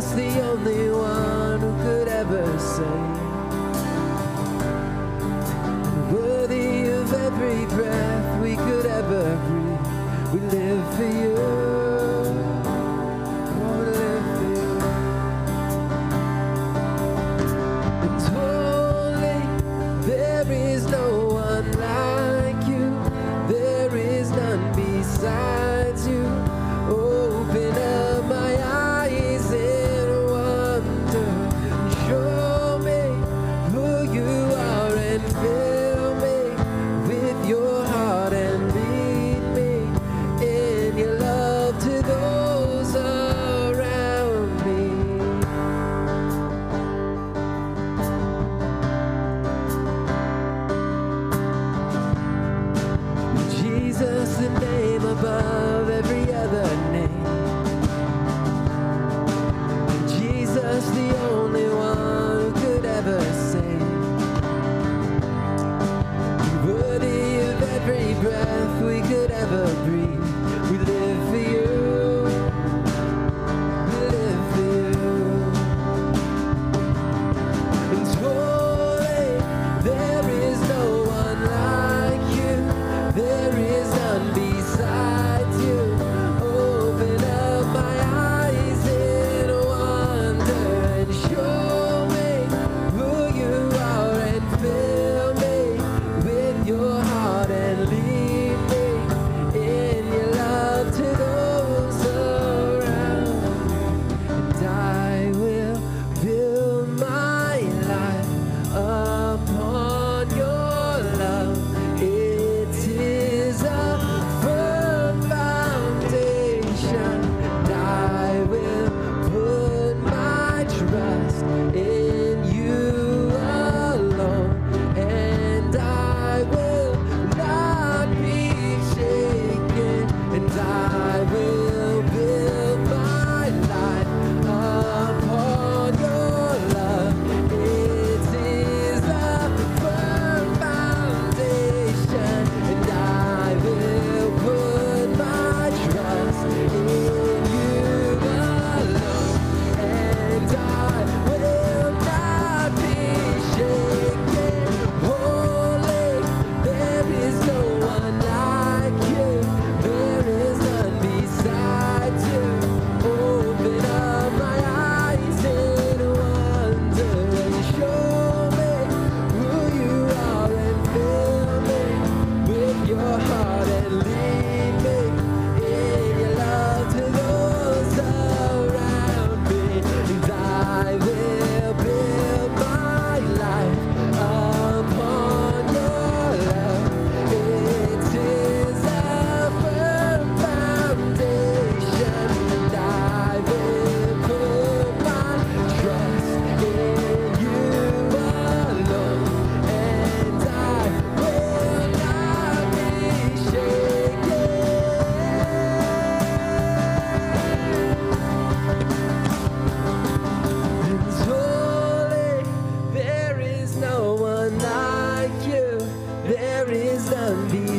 was the only one who could ever say. The name above every other name. Jesus, the only one who could ever save. Worthy of every breath.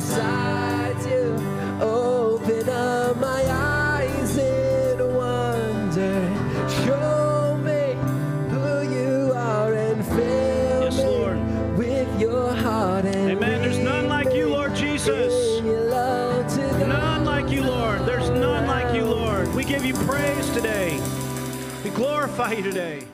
beside you. Open up my eyes in wonder. Show me who you are and fill yes, me Lord. with your heart. And Amen. There's none like you, Lord Jesus. None like you, Lord. There's none like you, Lord. We give you praise today. We glorify you today.